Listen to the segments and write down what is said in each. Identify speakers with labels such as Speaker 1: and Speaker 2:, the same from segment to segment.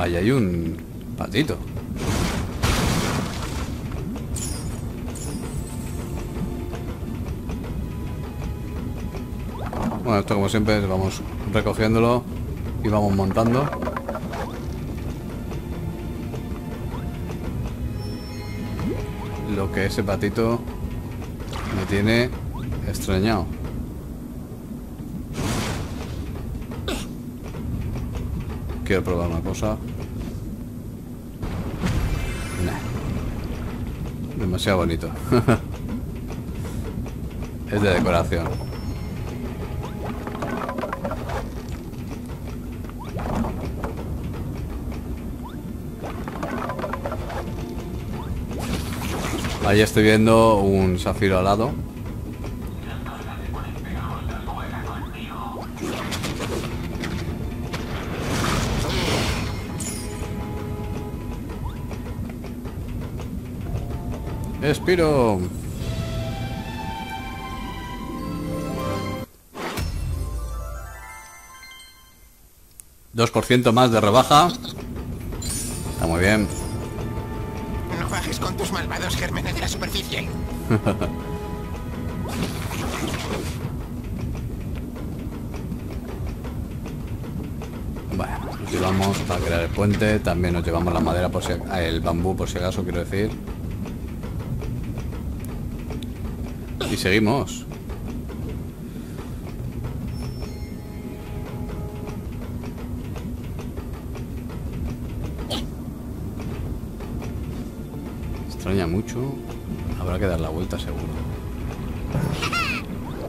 Speaker 1: Ahí hay un patito. Bueno, esto como siempre vamos recogiéndolo y vamos montando. Lo que ese patito me tiene extrañado. Quiero probar una cosa. Demasiado bonito. es de decoración. Ahí estoy viendo un zafiro alado. Espiro. Dos por ciento más de rebaja. Está muy bien.
Speaker 2: No bajes con tus malvados gérmenes de la superficie.
Speaker 1: Bueno, nos llevamos para crear el puente. También nos llevamos la madera por si el bambú por si acaso, quiero decir. Y seguimos. Extraña mucho. Habrá que dar la vuelta seguro.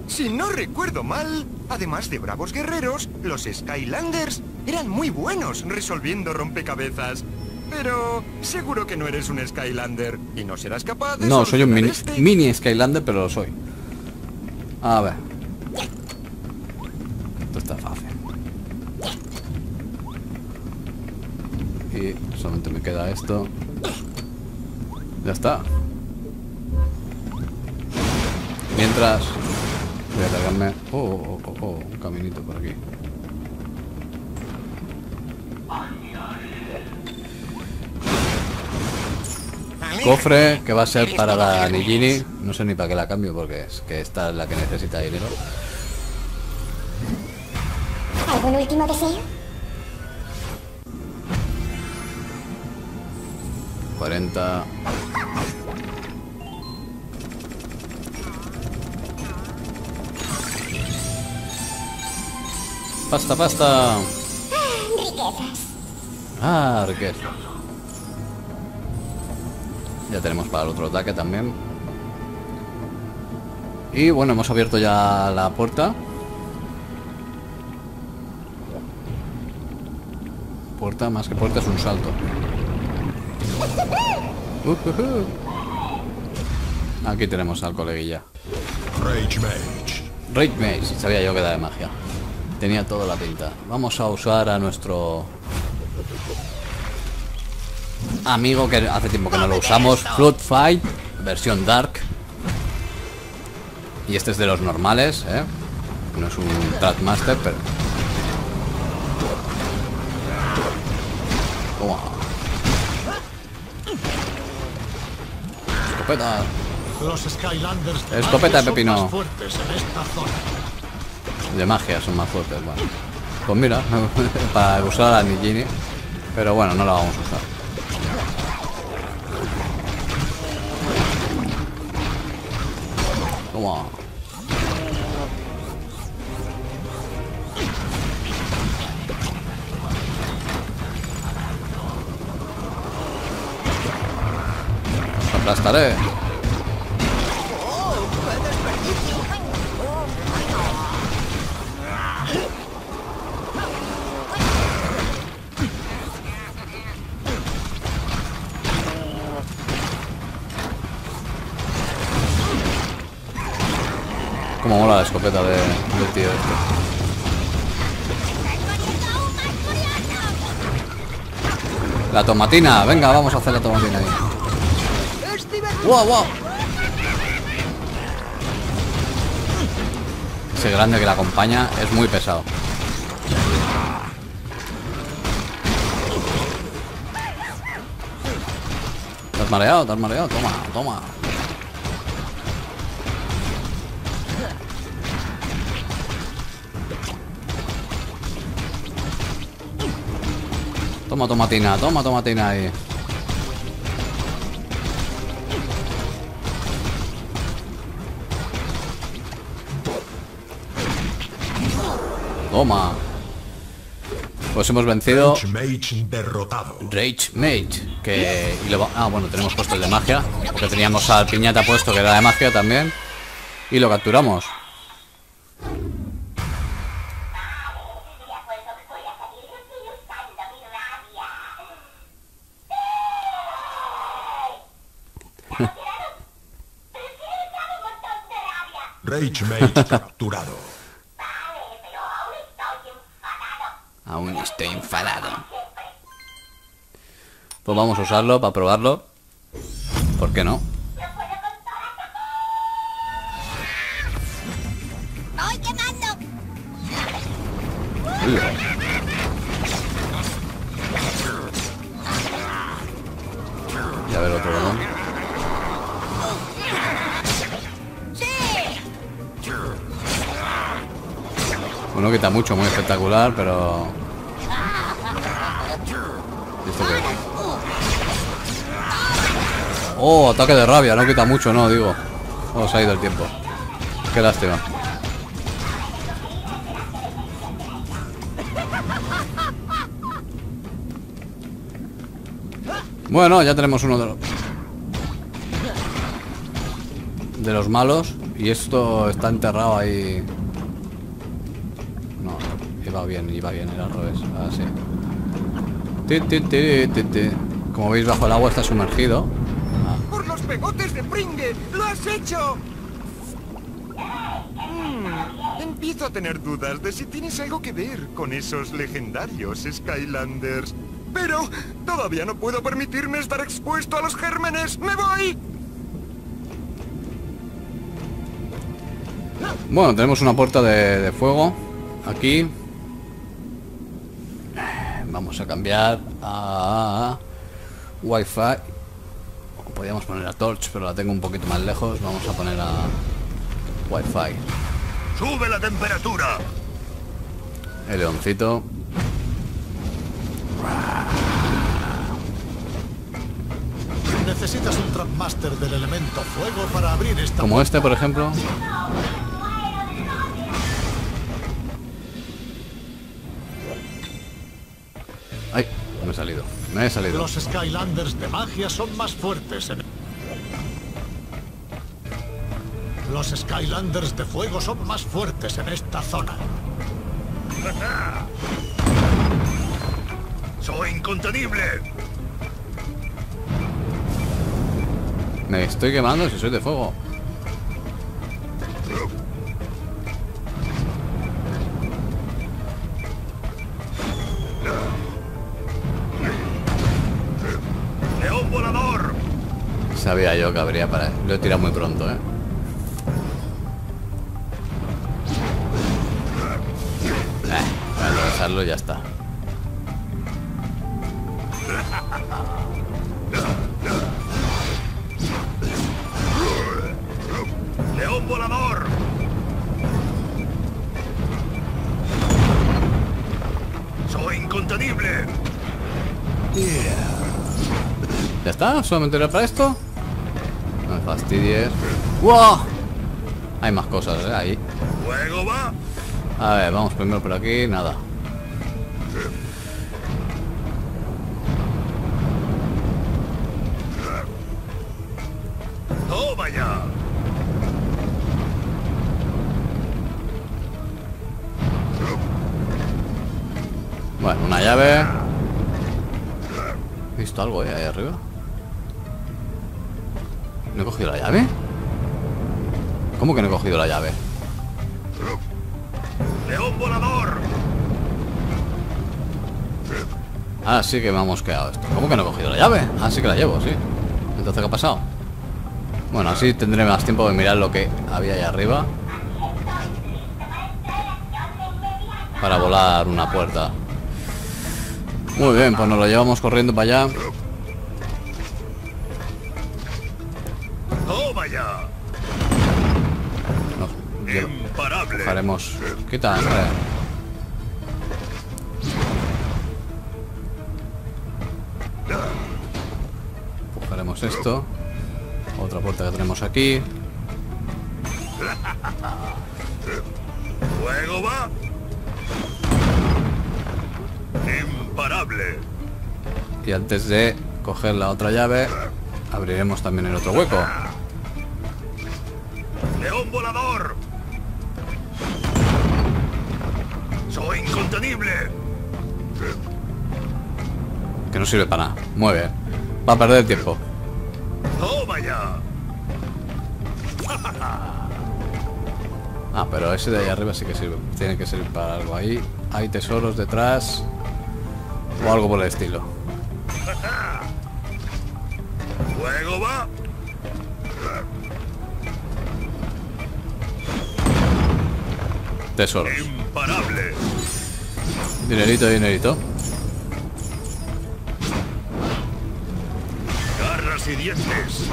Speaker 3: Si no recuerdo mal, además de bravos guerreros, los Skylanders eran muy buenos resolviendo rompecabezas. Pero seguro que no eres un Skylander y no serás capaz de
Speaker 1: No, soy un mini,
Speaker 3: este.
Speaker 1: mini Skylander, pero lo soy. A ver. Esto está fácil. Y solamente me queda esto. Ya está. Mientras voy a cargarme. Oh, oh, oh, oh, un caminito por aquí. Cofre que va a ser para la Nigini. No sé ni para qué la cambio porque es que esta es la que necesita dinero.
Speaker 4: ¿Algún último deseo?
Speaker 1: 40. Pasta, pasta.
Speaker 4: Riquezas.
Speaker 1: Ah, riqueza. Ya tenemos para el otro ataque también. Y bueno, hemos abierto ya la puerta. Puerta, más que puerta, es un salto. Aquí tenemos al coleguilla.
Speaker 5: Rage Mage.
Speaker 1: Rage Maze, sabía yo que era de magia. Tenía toda la pinta. Vamos a usar a nuestro amigo que hace tiempo que no lo usamos, Flood Fight, versión Dark. Y este es de los normales, ¿eh? No es un Trackmaster, pero... Toma. Escopeta.
Speaker 5: Los Skylanders
Speaker 1: Escopeta de
Speaker 5: son
Speaker 1: pepino.
Speaker 5: más fuertes en esta zona.
Speaker 1: De magia son más fuertes, bueno. Pues mira, para usar a la Nigini. Pero bueno, no la vamos a usar. Toma. Os aplastaré. Como mola la escopeta de, del tío este. La tomatina, venga, vamos a hacer la tomatina ahí. ¡Wow, wow! Ese grande que la acompaña es muy pesado. estás mareado? ¿Te has mareado? Toma, toma. Toma tomatina, toma tomatina ahí. Toma. Pues hemos vencido
Speaker 5: Rage Mage derrotado.
Speaker 1: Rage Mage. Que. y lo va- ah, bueno, tenemos puesto el de magia. Que teníamos al piñata puesto que era de magia también. Y lo capturamos.
Speaker 5: Mage capturado.
Speaker 1: Aún estoy enfadado. Pues vamos a usarlo para probarlo. ¿Por qué no?
Speaker 4: ¡Voy quemando!
Speaker 1: Y a ver otro Bueno, quita mucho, muy espectacular, pero... Oh, ataque de rabia, no quita mucho, no, digo. Oh, se ha ido el tiempo. Qué lástima. Bueno, ya tenemos uno de los... De los malos. Y esto está enterrado ahí. Bien, iba bien, era al revés. Así. Como veis, bajo el agua está sumergido.
Speaker 3: ¡Por los pegotes de Pringue! ¡Lo has hecho! Mm, empiezo a tener dudas de si tienes algo que ver con esos legendarios Skylanders. Pero todavía no puedo permitirme estar expuesto a los gérmenes. ¡Me voy!
Speaker 1: Bueno, tenemos una puerta de, de fuego aquí. Vamos a cambiar a Wi-Fi. Podríamos poner a Torch, pero la tengo un poquito más lejos. Vamos a poner a Wi-Fi.
Speaker 5: Sube la temperatura.
Speaker 1: El leoncito.
Speaker 5: Necesitas un Trapmaster del elemento fuego para abrir esta
Speaker 1: Como este, por ejemplo. Me he salido.
Speaker 5: Los Skylanders de magia son más fuertes en... Los Skylanders de fuego son más fuertes en esta zona. ¡Soy incontenible!
Speaker 1: Me estoy quemando si soy de fuego. Sabía yo que habría para... Lo he tirado muy pronto, ¿eh? Eh, voy a atravesarlo y ya está.
Speaker 5: ¡León volador! ¡Soy incontenible!
Speaker 1: ¿Ya está? ¿Solamente era para esto? Fastidies. ¡Wow! Hay más cosas, ¿eh? Ahí. A ver, vamos primero por aquí. Nada.
Speaker 5: ¡León volador!
Speaker 1: Ah, sí que me ha mosqueado esto. ¿Cómo que no he cogido la llave? Ah, sí que la llevo, sí. Entonces, ¿qué ha pasado? Bueno, así tendré más tiempo de mirar lo que había ahí arriba. Para volar una puerta. Muy bien, pues nos lo llevamos corriendo para allá. Haremos... Quita, hombre. Empujaremos esto. Otra puerta que tenemos aquí.
Speaker 6: Va. Imparable.
Speaker 1: Y antes de coger la otra llave, abriremos también el otro hueco.
Speaker 6: León volador. Incontenible.
Speaker 1: Que no sirve para nada. Mueve. Va a perder el tiempo.
Speaker 6: Toma ya.
Speaker 1: Ah, pero ese de ahí arriba sí que sirve. Tiene que servir para algo. Ahí hay tesoros detrás. O algo por el estilo.
Speaker 6: Va.
Speaker 1: Tesoros.
Speaker 6: Imparable.
Speaker 1: Dinerito, dinerito.
Speaker 6: Garras y dientes.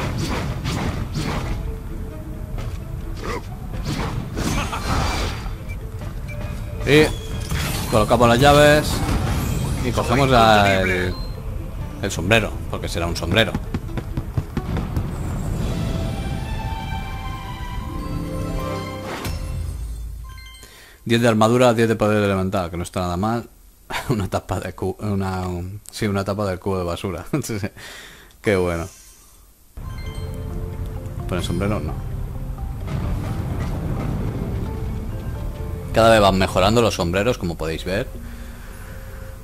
Speaker 1: Y colocamos las llaves. Y cogemos el sombrero. Porque será un sombrero. Diez de armadura, 10 de poder elemental, que no está nada mal. una tapa de cu una un- sí, una tapa del cubo de basura. Qué bueno. Pero el sombrero no. Cada vez van mejorando los sombreros, como podéis ver.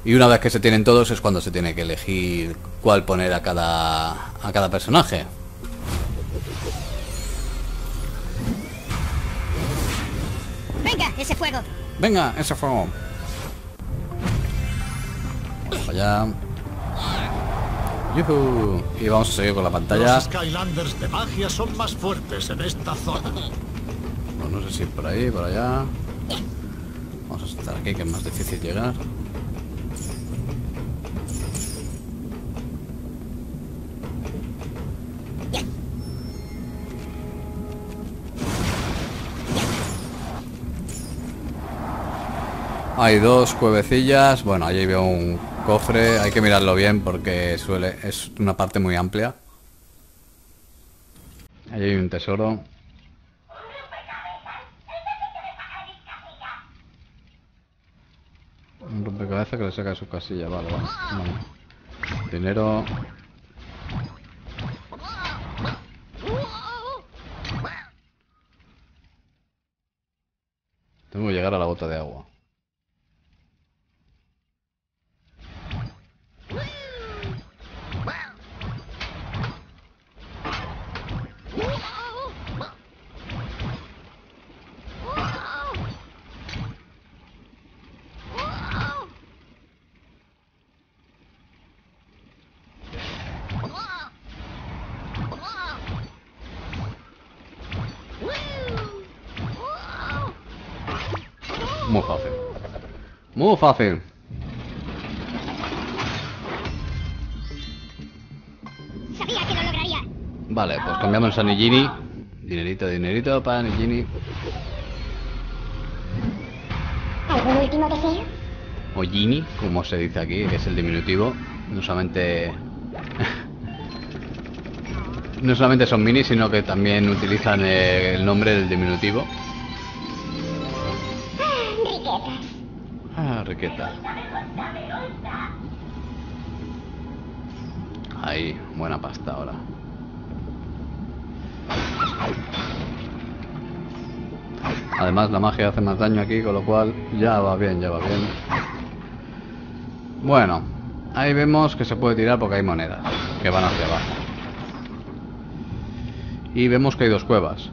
Speaker 1: Y una vez que se tienen todos es cuando se tiene que elegir cuál poner a cada a cada personaje.
Speaker 4: Ese fuego.
Speaker 1: Venga, ese fuego. Allá. ¡Yujú! Y vamos a seguir con la pantalla.
Speaker 5: Los Skylanders de magia son más fuertes en esta zona.
Speaker 1: Pues no sé si por ahí, por allá. Vamos a estar aquí, que es más difícil llegar. Hay dos cuevecillas. Bueno, allí veo un cofre. Hay que mirarlo bien porque suele es una parte muy amplia. Allí hay un tesoro. Un rompecabezas que le saca de su casilla, vale, vale. Dinero. Tengo que llegar a la bota de agua. Fácil. Muy fácil.
Speaker 4: Sabía que lo lograría.
Speaker 1: Vale, pues cambiamos a Nigini. Dinerito, dinerito para Nigini.
Speaker 4: ¿Algún último deseo?
Speaker 1: O Gini, como se dice aquí, que es el diminutivo. No solamente... no solamente son mini, sino que también utilizan el nombre del diminutivo. Ah. Ahí, buena pasta ahora. Además la magia hace más daño aquí, con lo cual ya va bien, ya va bien. Bueno, ahí vemos que se puede tirar porque hay monedas que van hacia abajo. Y vemos que hay dos cuevas.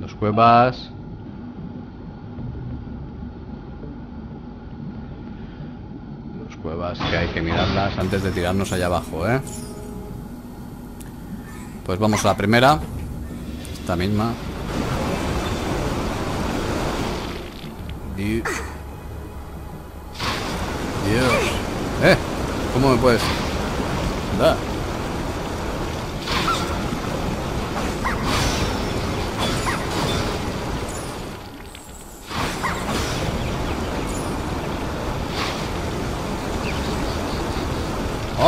Speaker 1: Dos cuevas Dos cuevas que hay que mirarlas antes de tirarnos allá abajo, ¿eh? Pues vamos a la primera. Esta misma. Di- Dios. ¿Eh? ¿Cómo me puedes...?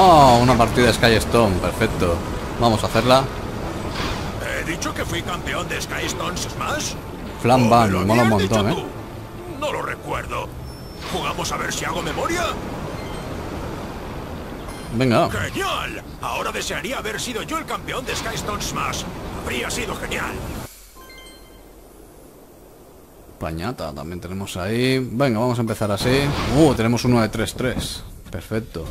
Speaker 1: Oh, una partida de Sky Stone, perfecto. Vamos a hacerla.
Speaker 6: He dicho que fui campeón de Sky Stones Smash. ¿O me
Speaker 1: mola un montón, ¿eh?
Speaker 6: No lo recuerdo. ¿Jugamos a ver si hago memoria?
Speaker 1: Venga.
Speaker 6: ¡Genial! Ahora desearía haber sido yo el campeón de Sky Stone Smash. Habría sido genial.
Speaker 1: Pañata también tenemos ahí. Venga, vamos a empezar así. Uh, tenemos uno de 3-3. Perfecto.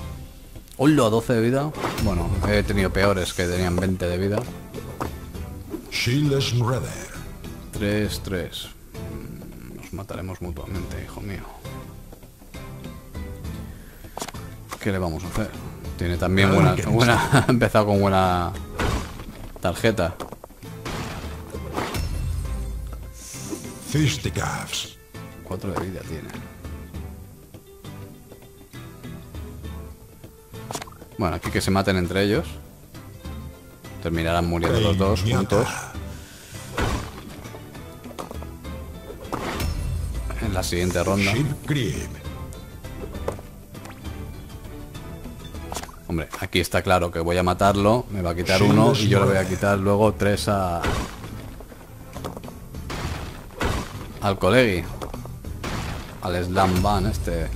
Speaker 1: Hola, 12 de vida. Bueno, he tenido peores que tenían 20 de vida.
Speaker 5: Shield Shredder.
Speaker 1: 3-3. Mm, Nos mataremos mutuamente, hijo mío. ¿Qué le vamos a hacer? Tiene también buena... buena ha empezado con buena tarjeta.
Speaker 5: Fisticuffs.
Speaker 1: 4 de vida tiene. Bueno, aquí que se maten entre ellos. Terminarán muriendo los dos juntos. En la siguiente ronda. Hombre, aquí está claro que voy a matarlo, me va a quitar uno y yo le voy a quitar luego tres a... Al colegi. Al Slam Ban este.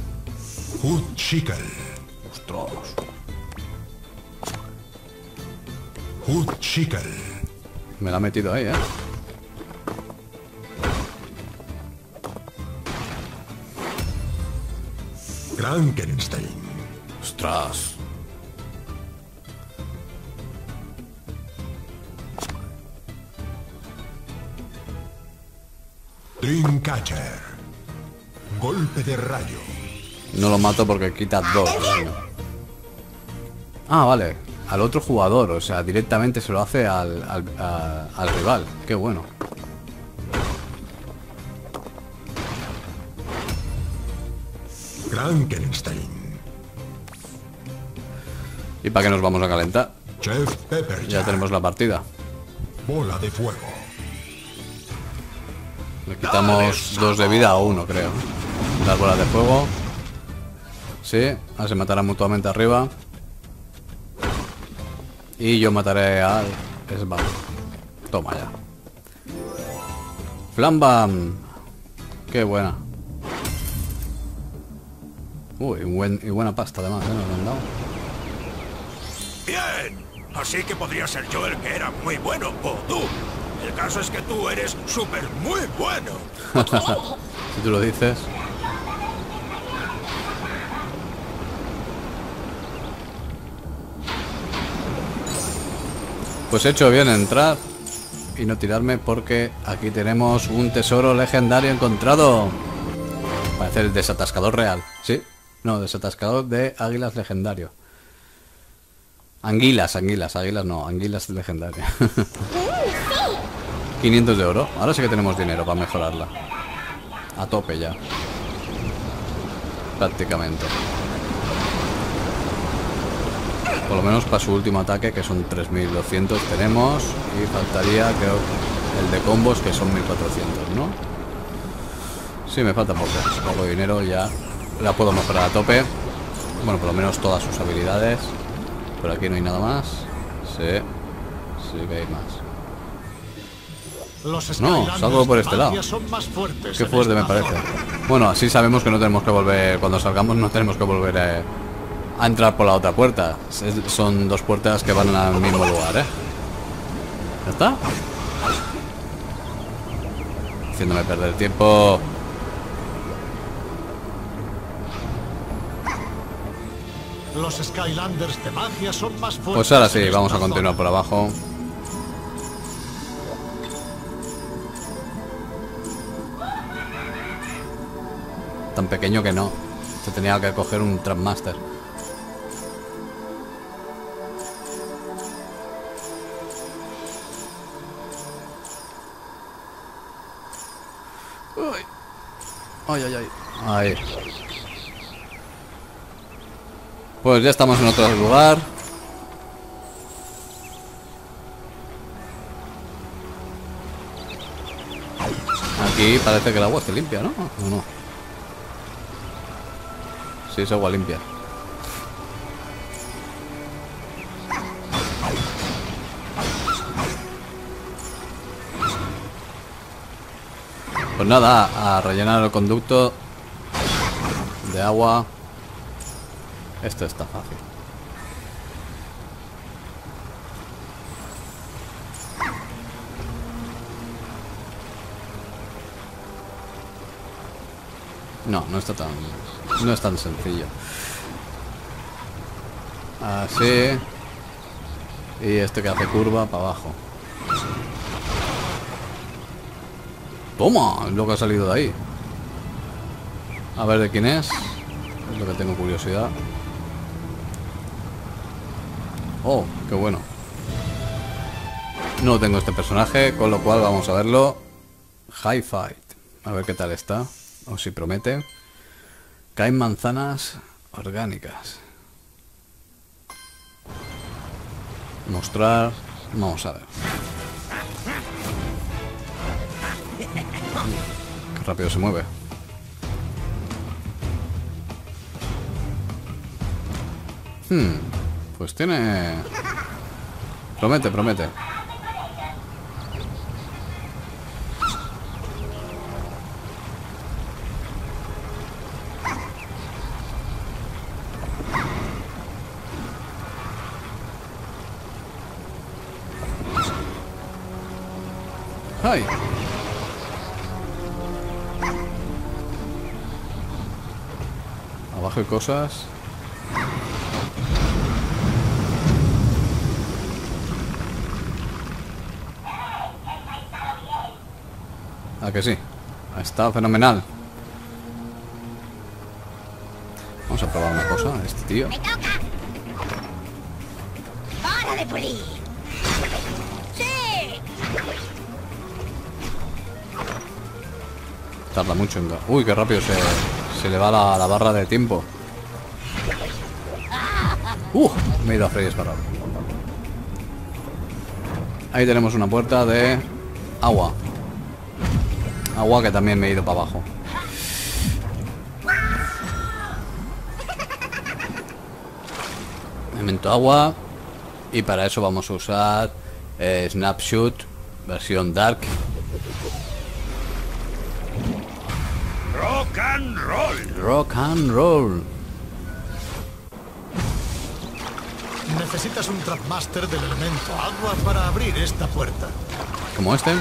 Speaker 5: Chickle.
Speaker 1: Me la ha metido ahí, ¿eh?
Speaker 5: Frankenstein.
Speaker 1: Ostras.
Speaker 5: Dreamcatcher. Golpe de rayo.
Speaker 1: No lo mato porque quita dos. Ah, vale. Al otro jugador, o sea, directamente se lo hace al, al, a- al rival. Qué bueno.
Speaker 5: Frankenstein.
Speaker 1: ¿Y para qué nos vamos a calentar?
Speaker 5: Chef Pepper.
Speaker 1: Ya tenemos la partida.
Speaker 5: Bola de fuego.
Speaker 1: Le quitamos dos de vida a uno, creo. Las bolas de fuego. Sí, ahora se matarán mutuamente arriba. Y yo mataré al Sbam. Toma ya. Flambam. Qué buena. Uy, y, buen- y buena pasta además, ¿eh? Nos han dado.
Speaker 6: Bien. Así que podría ser yo el que era muy bueno, o tú. El caso es que tú eres súper muy bueno.
Speaker 1: Si tú lo dices. Pues he hecho bien en entrar y no tirarme porque aquí tenemos un tesoro legendario encontrado. Parece el desatascador real. ¿Sí? No, desatascador de águilas legendario. Anguilas, anguilas, águilas no, anguilas legendaria. 500 de oro. Ahora sí que tenemos dinero para mejorarla. A tope ya. Prácticamente. Por lo menos para su último ataque, que son 3200 tenemos. Y faltaría, creo, el de combos, que son 1400, ¿no? Sí, me falta poco. Poco dinero ya. La puedo mejorar a tope. Bueno, por lo menos todas sus habilidades. Por aquí no hay nada más. Sí. Sí que hay más.
Speaker 5: Los
Speaker 1: No, salgo por este lado.
Speaker 5: son más fuertes
Speaker 1: Qué fuerte me parece. Bueno, así sabemos que no tenemos que volver, cuando salgamos no tenemos que volver eh, a entrar por la otra puerta. Son dos puertas que van al mismo lugar, ¿eh? ¿Ya está? Haciéndome perder tiempo.
Speaker 5: Los Skylanders de magia son más fuertes.
Speaker 1: Pues ahora sí, vamos a continuar por abajo. Tan pequeño que no. Se tenía que coger un Trapmaster. Ay, ay, ay. Ahí. Pues ya estamos en otro lugar. Aquí parece que el agua esté limpia, ¿no? ¿O no? Sí, es agua limpia. Pues nada, a rellenar el conducto de agua. Esto está fácil. No, no está tan... No es tan sencillo. Así. Y este que hace curva para abajo. Toma, lo que ha salido de ahí. A ver de quién es. Es lo que tengo curiosidad. Oh, qué bueno. No tengo este personaje, con lo cual vamos a verlo. High Fight. A ver qué tal está. O si promete. Caen manzanas orgánicas. Mostrar. Vamos a ver. Qué rápido se mueve. Hmm, pues tiene... Promete, promete. ¡Ay! Cosas. ¿A que sí? Ha estado fenomenal. Vamos a probar una cosa, este tío.
Speaker 4: ¡Me toca! ¡Hora de pulir! ¡Sí!
Speaker 1: Tarda mucho en... Uy, qué rápido se, se le va la, la barra de tiempo. Uh, me he ido a freír disparar. Ahí tenemos una puerta de agua. Agua que también me he ido para abajo. Elemento agua. Y para eso vamos a usar eh, Snapshot versión Dark.
Speaker 6: Rock and roll.
Speaker 1: Rock and roll.
Speaker 5: Necesitas un Trapmaster del elemento agua para abrir esta puerta.
Speaker 1: Como este.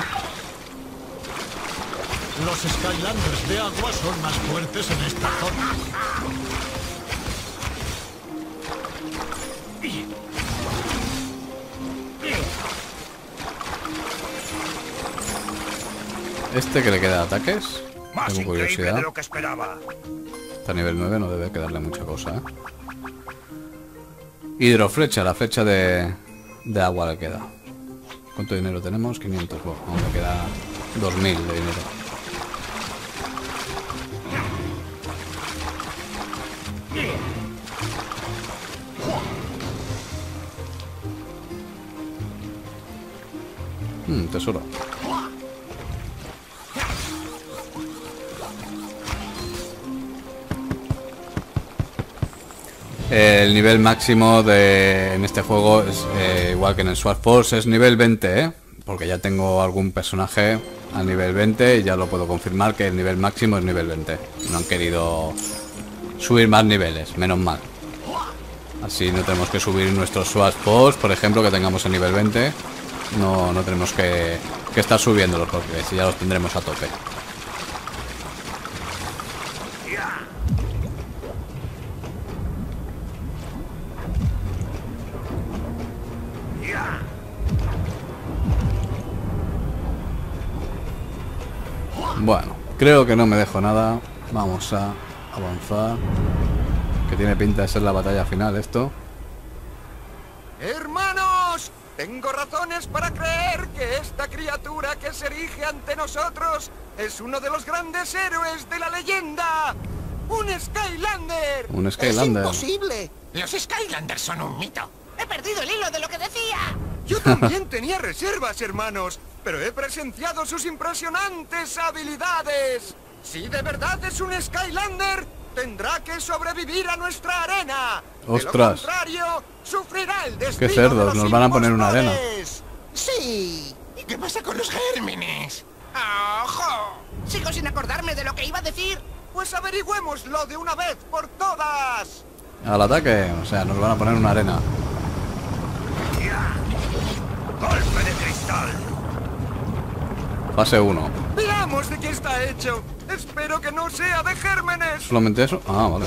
Speaker 5: Los Skylanders de agua son más fuertes en esta zona.
Speaker 1: Este que le queda ataques.
Speaker 6: Más
Speaker 1: Tengo curiosidad.
Speaker 6: de lo que esperaba.
Speaker 1: Está a nivel 9, no debe quedarle mucha cosa, ¿eh? Hidroflecha, la flecha de, de agua le queda. ¿Cuánto dinero tenemos? 500. Bueno, aún me queda 2000 de dinero. Hmm, tesoro. El nivel máximo de, en este juego es eh, igual que en el Sword Force, es nivel 20, ¿eh? Porque ya tengo algún personaje a nivel 20 y ya lo puedo confirmar que el nivel máximo es nivel 20. No han querido subir más niveles, menos mal. Así no tenemos que subir nuestros Sword Force, por ejemplo, que tengamos el nivel 20. No, no tenemos que, que estar subiéndolos porque si ya los tendremos a tope. Bueno, creo que no me dejo nada. Vamos a avanzar. Que tiene pinta de ser la batalla final esto.
Speaker 3: ¡Hermanos! Tengo razones para creer que esta criatura que se erige ante nosotros es uno de los grandes héroes de la leyenda. ¡Un Skylander!
Speaker 1: Un Skylander.
Speaker 2: ¡Imposible! Los Skylanders son un mito. He perdido el hilo de lo que decía.
Speaker 3: Yo también tenía reservas, hermanos, pero he presenciado sus impresionantes habilidades. Si de verdad es un Skylander, tendrá que sobrevivir a nuestra arena. De
Speaker 1: Ostras.
Speaker 3: lo contrario, sufrirá el destino
Speaker 1: cerdos,
Speaker 3: de los
Speaker 1: nos van a poner una arena.
Speaker 2: Sí. ¿Y qué pasa con los gérmenes? ¡Ojo! Sigo sin acordarme de lo que iba a decir.
Speaker 3: Pues averigüémoslo de una vez por todas.
Speaker 1: Al ataque. O sea, nos van a poner una arena.
Speaker 6: ¡Golpe de cristal!
Speaker 1: Fase 1.
Speaker 3: Veamos de qué está hecho. Espero que no sea de gérmenes.
Speaker 1: ¿Solamente eso? Ah, vale.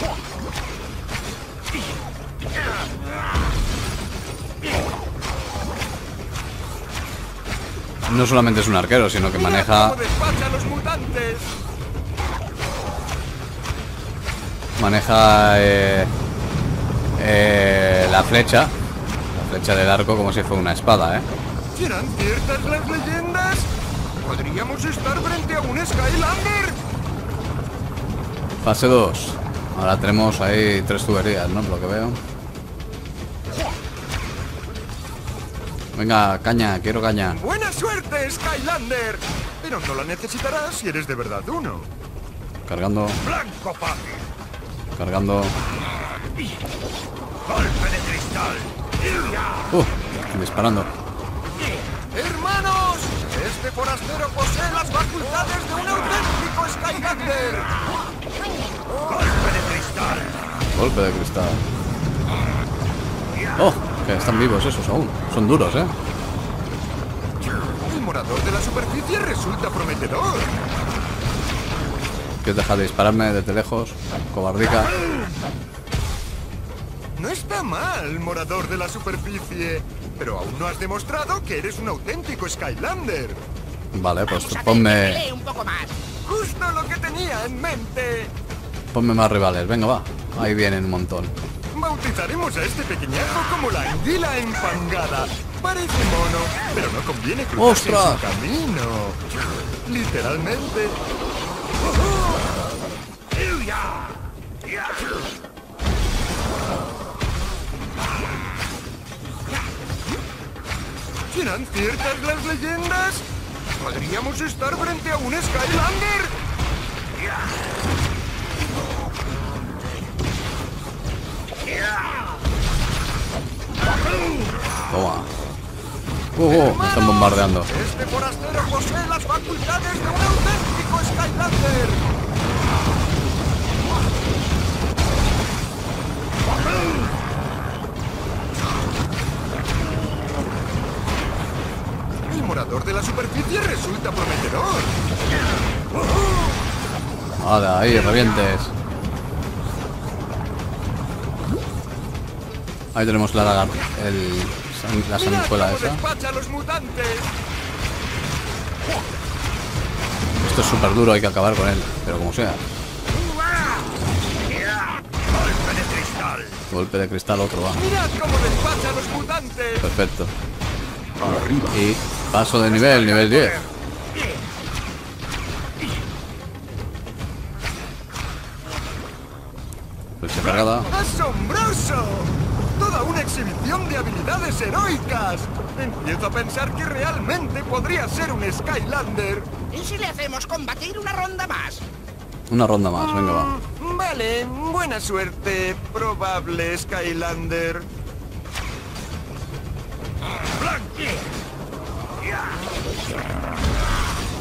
Speaker 1: No solamente es un arquero, sino que maneja maneja eh, eh, la flecha, la flecha del arco como si fuera una espada, ¿eh?
Speaker 3: ¿Serán ciertas las leyendas? ¿Podríamos estar frente a un Skylander?
Speaker 1: Fase 2. Ahora tenemos ahí tres tuberías, ¿no? Por lo que veo. Venga, caña, quiero caña.
Speaker 3: ¡Buena suerte, Skylander! Pero no la necesitarás si eres de verdad uno.
Speaker 1: Cargando,
Speaker 6: ¡Blanco fácil!
Speaker 1: cargando.
Speaker 6: ¡Golpe de cristal!
Speaker 1: Uh, disparando.
Speaker 3: Este forastero posee las facultades de un auténtico Skylander.
Speaker 6: ¡Golpe de cristal!
Speaker 1: Golpe de cristal. Oh, que están vivos esos aún. Son duros, ¿eh?
Speaker 3: El morador de la superficie resulta prometedor.
Speaker 1: ¿Quieres dejar de dispararme desde lejos? Cobardica.
Speaker 3: No está mal, morador de la superficie. Pero aún no has demostrado que eres un auténtico Skylander.
Speaker 1: Vale, pues
Speaker 2: Vamos
Speaker 1: ponme,
Speaker 2: un poco más.
Speaker 3: Justo lo que tenía en mente.
Speaker 1: ponme más rivales. Venga, va. Ahí vienen un montón.
Speaker 3: Bautizaremos a este pequeñajo como la anguila empangada. Parece mono, pero no conviene cruzarse su camino. Literalmente. ¿Serán ciertas las leyendas? ¿Podríamos estar frente a un Skylander?
Speaker 1: Toma. Uh, uh, me están bombardeando.
Speaker 3: Este forastero posee las facultades de un auténtico Skylander. Morador de la superficie resulta prometedor.
Speaker 1: Vale, ahí, revientes. Ahí tenemos la lagar- el, la sanguijuela esa. Esto es súper duro, hay que acabar con él. Pero como sea.
Speaker 6: ¡Golpe de cristal!
Speaker 1: Golpe de cristal, otro va. Perfecto. Y paso de nivel, nivel 10. Flecha cargada.
Speaker 3: ¡Asombroso! Toda una exhibición de habilidades heroicas. Empiezo a pensar que realmente podría ser un Skylander.
Speaker 2: ¿Y si le hacemos combatir una ronda más?
Speaker 1: Una ronda más, venga, va.
Speaker 3: Mm, Vale, buena suerte, probable Skylander.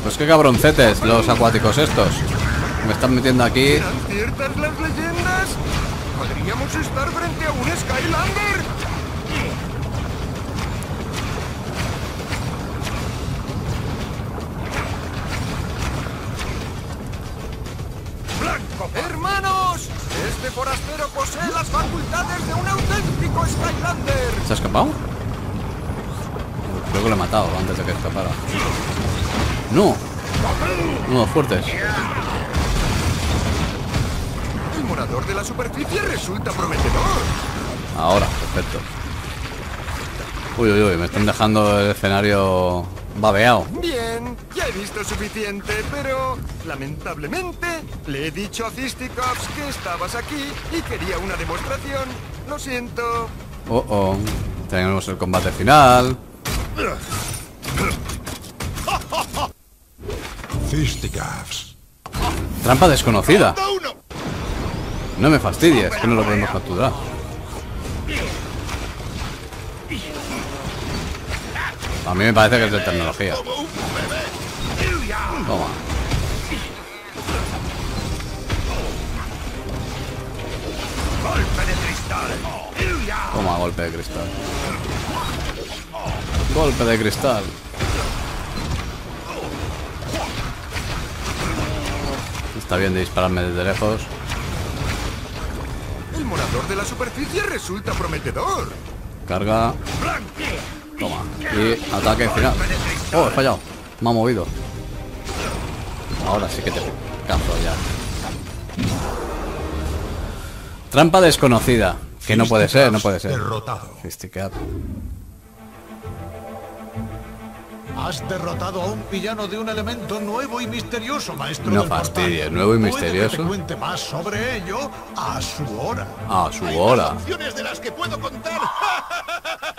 Speaker 1: Pues qué cabroncetes los acuáticos estos. Me están metiendo aquí.
Speaker 3: ¿Eran ciertas las leyendas? ¿Podríamos estar frente a un Skylander?
Speaker 6: ¡Blanco
Speaker 3: ¡Hermanos! Este forastero posee las facultades de un auténtico Skylander.
Speaker 1: ¿Se ha escapado? Creo que lo he matado antes de que escapara. ¡No! Unos fuertes.
Speaker 3: El morador de la superficie resulta prometedor.
Speaker 1: Ahora, perfecto. Uy, uy, uy, me están dejando el escenario babeado.
Speaker 3: Bien, ya he visto suficiente, pero lamentablemente le he dicho a Fisticuffs que estabas aquí y quería una demostración. Lo siento.
Speaker 1: Oh, oh. Tenemos el combate final. Trampa desconocida. No me fastidies, que no lo podemos capturar. A mí me parece que es de tecnología. Toma.
Speaker 6: ¡Golpe de cristal!
Speaker 1: Toma, golpe de cristal. Golpe de cristal. Está bien de dispararme desde lejos.
Speaker 3: El morador de la superficie resulta prometedor.
Speaker 1: Carga. Toma. Y ataque final. Oh, he fallado. Me ha movido. Ahora sí que te cazo ya. Trampa desconocida. Que no puede ser, no puede ser.
Speaker 5: Derrotado. Has derrotado a un villano de un elemento nuevo y misterioso, maestro
Speaker 1: No
Speaker 5: del portal.
Speaker 1: fastidies, nuevo y
Speaker 5: Puede que
Speaker 1: misterioso.
Speaker 5: te cuente más sobre ello a su hora.
Speaker 1: A su hora.
Speaker 6: Opciones de las que puedo contar.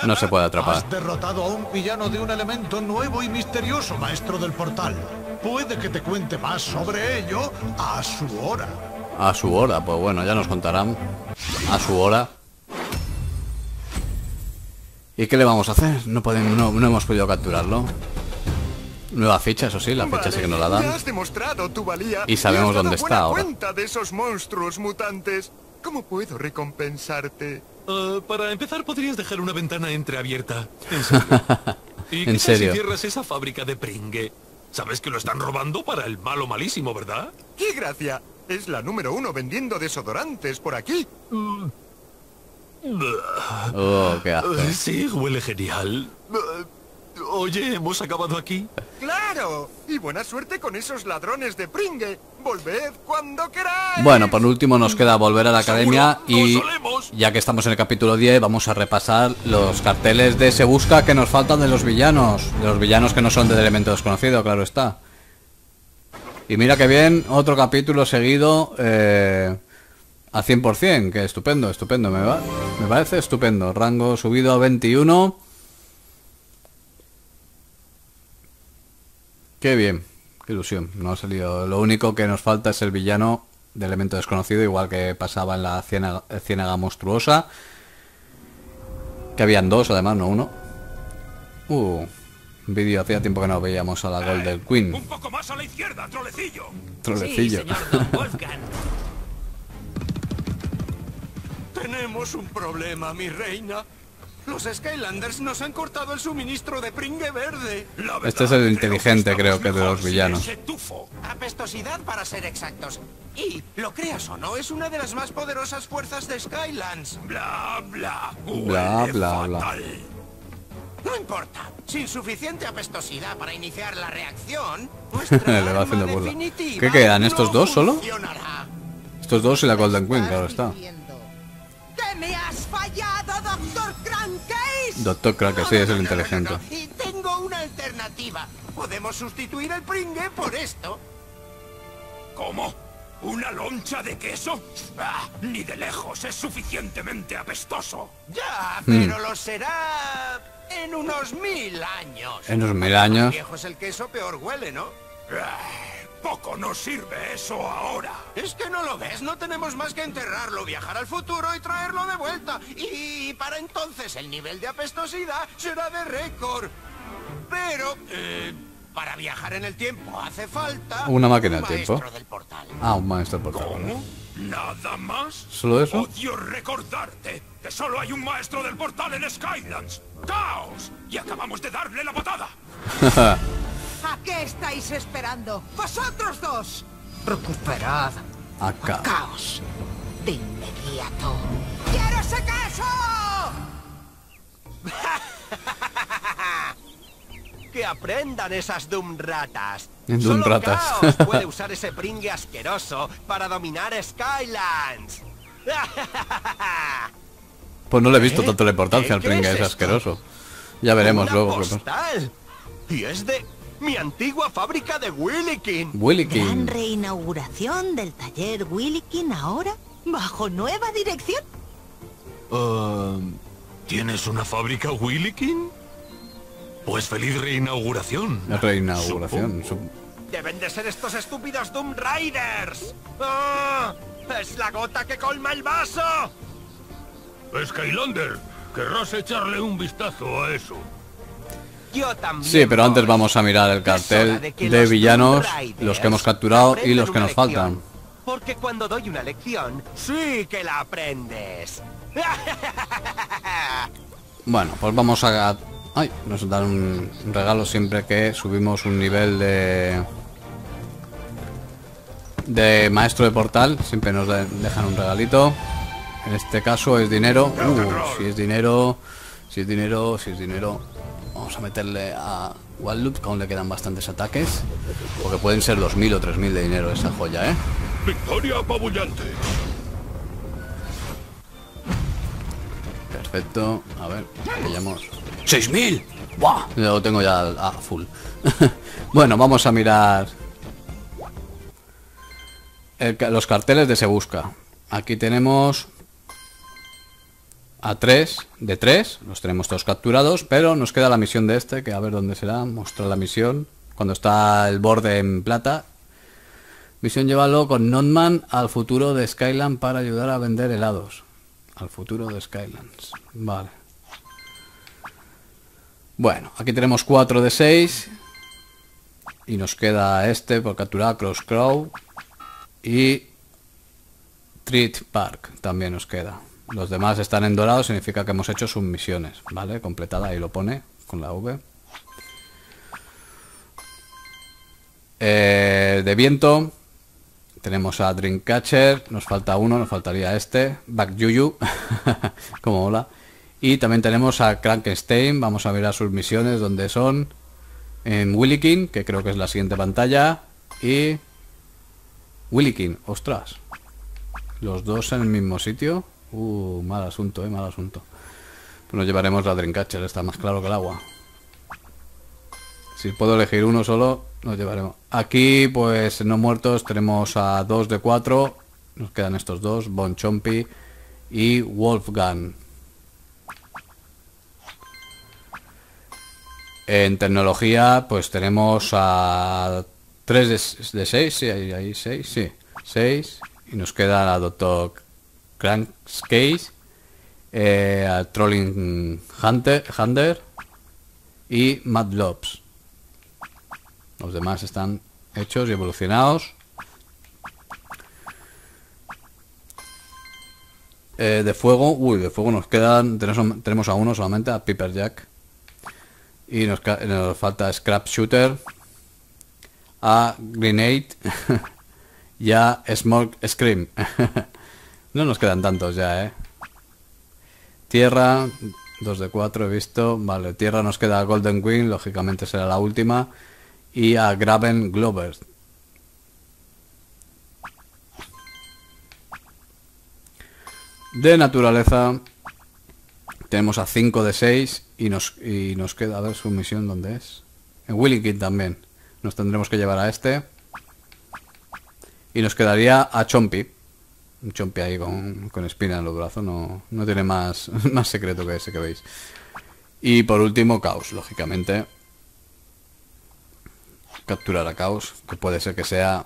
Speaker 1: No se puede atrapar.
Speaker 5: Has derrotado a un villano de un elemento nuevo y misterioso, maestro del portal. Puede que te cuente más sobre ello a su hora.
Speaker 1: A su hora, pues bueno, ya nos contarán. A su hora. ¿Y qué le vamos a hacer? No, podemos, no, no hemos podido capturarlo. Nueva ficha, eso sí, la ficha sí que nos la dan.
Speaker 3: has demostrado tu valía.
Speaker 1: Y sabemos
Speaker 3: has dado
Speaker 1: dónde está ahora.
Speaker 3: cuenta de esos monstruos mutantes. ¿Cómo puedo recompensarte?
Speaker 7: Ah, para empezar, podrías dejar una ventana entreabierta. En serio. ¿Y
Speaker 1: En serio.
Speaker 7: si cierras esa fábrica de pringue? Sabes que lo están robando para el malo malísimo, ¿verdad?
Speaker 3: ¡Qué gracia! Es la número uno vendiendo desodorantes por aquí.
Speaker 1: Oh, qué asco.
Speaker 7: Ah, sí, huele genial. Ah, Oye, ¿hemos acabado aquí?
Speaker 3: ¡Claro! Y buena suerte con esos ladrones de Pringue. Volved cuando queráis.
Speaker 1: Bueno, por último nos queda volver a la academia y ya que estamos en el capítulo 10 vamos a repasar los carteles de Se Busca que nos faltan de los villanos. De los villanos que no son del elemento desconocido, claro está. Y mira que bien, otro capítulo seguido eh, a 100%, que estupendo, estupendo, me, va, me parece estupendo. Rango subido a 21. Qué bien, qué ilusión. No ha salido. Lo único que nos falta es el villano de elemento desconocido, igual que pasaba en la ciénaga, ciénaga monstruosa. Que habían dos, además, no uno. Uh, vídeo hacía tiempo que no veíamos a la Golden Queen.
Speaker 6: Un poco más a la izquierda, trolecillo.
Speaker 1: Trolecillo.
Speaker 3: Tenemos un problema, mi reina. Los Skylanders nos han cortado el suministro de Pringue verde.
Speaker 6: La verdad,
Speaker 1: Este es el
Speaker 6: creo
Speaker 1: inteligente, creo
Speaker 6: estamos
Speaker 1: que de los villanos.
Speaker 2: Apestosidad para ser exactos. Y, lo creas o no, es una de las más poderosas fuerzas de Skylands.
Speaker 6: Bla, bla.
Speaker 1: Bla, bla, bla.
Speaker 2: No importa. Sin suficiente apestosidad para iniciar la reacción,
Speaker 1: Le va haciendo burla. ¿Qué quedan,
Speaker 2: no
Speaker 1: estos dos solo?
Speaker 2: funcionará.
Speaker 1: Estos dos y la Golden Queen, claro está.
Speaker 8: Doctor
Speaker 1: Crack, que sí, es el inteligente.
Speaker 2: Y tengo una alternativa. Podemos sustituir el Pringue por esto.
Speaker 6: ¿Cómo? ¿Una loncha de queso? Ah, ni de lejos, es suficientemente apestoso.
Speaker 2: Ya,
Speaker 1: Hmm.
Speaker 2: pero lo será en unos mil años.
Speaker 1: En unos mil
Speaker 2: Más
Speaker 1: años.
Speaker 2: viejo es el queso, peor huele, ¿no?
Speaker 6: Ah, poco nos sirve eso ahora.
Speaker 2: Es que no lo ves, no tenemos más que enterrarlo, viajar al futuro y traerlo de vuelta. Y para entonces el nivel de apestosidad será de récord. Pero, eh, para viajar en el tiempo hace falta...
Speaker 1: Una máquina
Speaker 2: un
Speaker 1: del tiempo.
Speaker 2: maestro del portal.
Speaker 1: Ah, un maestro por favor.
Speaker 6: ¿Cómo? ¿Nada más?
Speaker 1: ¿Solo eso?
Speaker 6: Odio recordarte que solo hay un maestro del portal en Skylands. ¡Caos! Y acabamos de darle la patada.
Speaker 8: ¿A qué estáis esperando? ¡Vosotros dos!
Speaker 2: Recuperad
Speaker 1: Acá.
Speaker 2: caos de inmediato.
Speaker 8: ¡Quiero ese queso!
Speaker 2: Que aprendan esas Doom ratas.
Speaker 1: Doom
Speaker 2: Solo
Speaker 1: ratas.
Speaker 2: Chaos puede usar ese pringue asqueroso para dominar Skylands.
Speaker 1: Pues no le he visto
Speaker 2: ¿Eh?
Speaker 1: tanto la importancia al
Speaker 2: ¿Qué
Speaker 1: pringue,
Speaker 2: es
Speaker 1: asqueroso. Ya veremos
Speaker 2: Una
Speaker 1: luego
Speaker 2: postal. Y es de mi antigua fábrica de Willikin.
Speaker 1: Willy
Speaker 8: Gran reinauguración del taller Willikin ahora, bajo nueva dirección.
Speaker 7: Ah, ¿Tienes una fábrica Willikin? Pues feliz reinauguración.
Speaker 1: La reinauguración. Su-
Speaker 2: Deben de ser estos estúpidos Doom Riders. ¡Ah! ¡Es la gota que colma el vaso!
Speaker 6: Skylander, querrás echarle un vistazo a eso.
Speaker 9: Yo también.
Speaker 1: Sí, pero antes vamos a mirar el cartel
Speaker 9: de
Speaker 1: villanos, los que hemos capturado y los que nos
Speaker 9: lección.
Speaker 1: faltan.
Speaker 9: Porque cuando doy una lección, sí que la aprendes.
Speaker 1: Bueno, pues vamos a... Ay, nos dan un regalo siempre que subimos un nivel de... De maestro de portal, siempre nos de- dejan un regalito. En este caso es dinero. Uh, si es dinero, si es dinero, si es dinero. Vamos a meterle a Wildloop, que aún le quedan bastantes ataques. Porque pueden ser 2.000 o 3.000 de dinero esa joya, ¿eh?
Speaker 6: Victoria apabullante.
Speaker 1: Perfecto. A ver, pillamos. ¡6.000! ¡Buah! Lo tengo ya a full. bueno, vamos a mirar el los carteles de Se Busca. Aquí tenemos a 3 de 3. Los tenemos todos capturados, pero nos queda la misión de este, que a ver dónde será. Mostrar la misión. Cuando está el borde en plata. Misión llévalo con Notman al futuro de Skyland para ayudar a vender helados. Al futuro de Skylands. Vale. Bueno, aquí tenemos 4 de 6. Y nos queda este por capturar Cross Crow. Y Treat Park también nos queda. Los demás están en dorado, significa que hemos hecho sus misiones. ¿Vale? Completada, ahí lo pone con la V. Eh, de viento tenemos a Dreamcatcher, nos falta uno, nos faltaría este, Back Yuyu, como hola. Y también tenemos a Frankenstein, vamos a ver a sus misiones donde son en Willikin, que creo que es la siguiente pantalla, y Willikin, ostras. Los dos en el mismo sitio. Uh, mal asunto, eh, mal asunto. Pues nos llevaremos la Dreamcatcher, está más claro que el agua. Si puedo elegir uno solo, nos llevaremos. Aquí, pues, no muertos, tenemos a dos de cuatro. Nos quedan estos dos, Bon Chompy y Wolfgang. En tecnología, pues tenemos a 3 de 6, sí, ahí, ahí 6, sí, 6. Y nos queda a Doctor Crankcase, eh, a Trolling Hunter, Hunter y Mad Lobs. Los demás están hechos y evolucionados. Eh, de fuego, uy, de fuego nos quedan, tenemos, tenemos a uno solamente, a Piper Jack. Y nos, nos falta Scrap Shooter, a Grenade y a Smoke Scream. no nos quedan tantos ya, eh. Tierra, 2 de 4 he visto. Vale, tierra nos queda Golden Wing, lógicamente será la última. Y a Graven Glover. De naturaleza tenemos a 5 de 6 y nos, y nos queda a ver su misión dónde es. En Willington también. Nos tendremos que llevar a este. Y nos quedaría a Chompy. Un Chompy ahí con, con espina en los brazos. No, no tiene más, más secreto que ese que veis. Y por último, Caos, lógicamente. Capturar a Caos, que puede ser que sea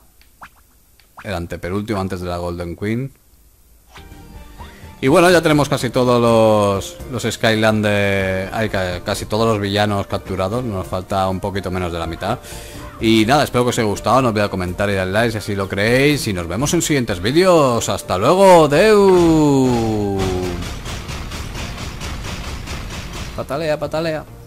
Speaker 1: el antepenúltimo antes de la Golden Queen. Y bueno, ya tenemos casi todos los, los Skylander, hay ca- casi todos los villanos capturados, nos falta un poquito menos de la mitad. Y nada, espero que os haya gustado, no olvidéis comentar y dar like si así lo creéis. Y nos vemos en siguientes vídeos. ¡Hasta luego! ¡Deu! Patalea, patalea.